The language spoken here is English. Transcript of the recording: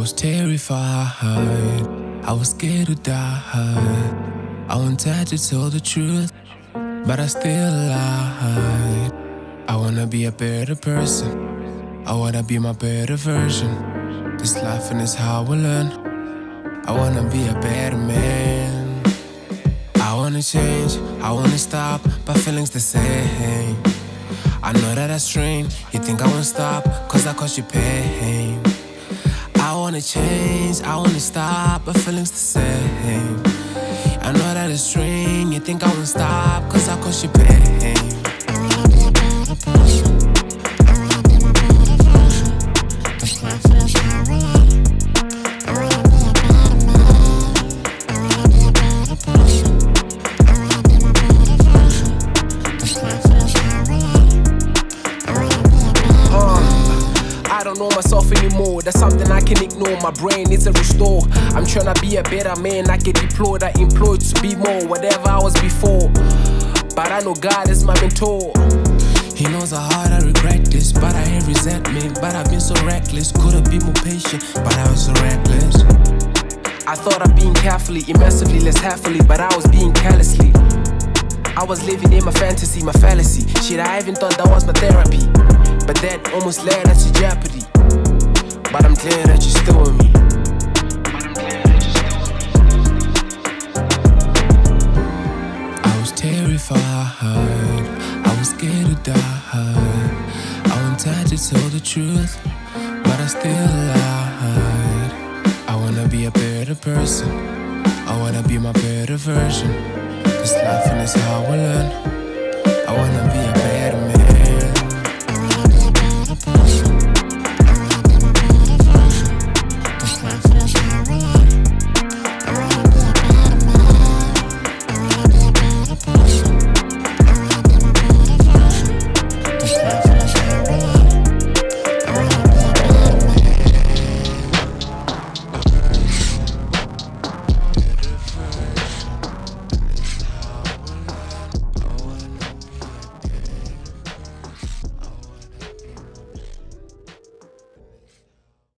was terrified. I was scared to die. I wanted to tell the truth, but I still lied. I wanna be a better person. I wanna be my better version. This life and this how I learn. I wanna be a better man. I wanna change, I wanna stop, but feelings the same. I know that I strain. You think I won't stop, cause I cause you pain. Wanna change, I wanna stop, but feelings the same. I know that it's strain. You think I won't stop, cause I cause you pain. Know myself anymore. That's something I can ignore. My brain needs a restore. I'm trying to be a better man. I get deployed, I employed to be more, whatever I was before. But I know God is my mentor. He knows how hard I regret this, but I hate resentment. But I've been so reckless, could've been more patient, but I was so reckless. I thought I'm being carefully, immersively, less happily, but I was being carelessly. I was living in my fantasy, my fallacy. Shit, I even thought that was my therapy. Almost led us to jeopardy. But I'm glad that you're still with me. I was terrified, I was scared to die. I wanted to tell the truth, but I still lied. I wanna be a better person, I wanna be my better version. This and this how I learn.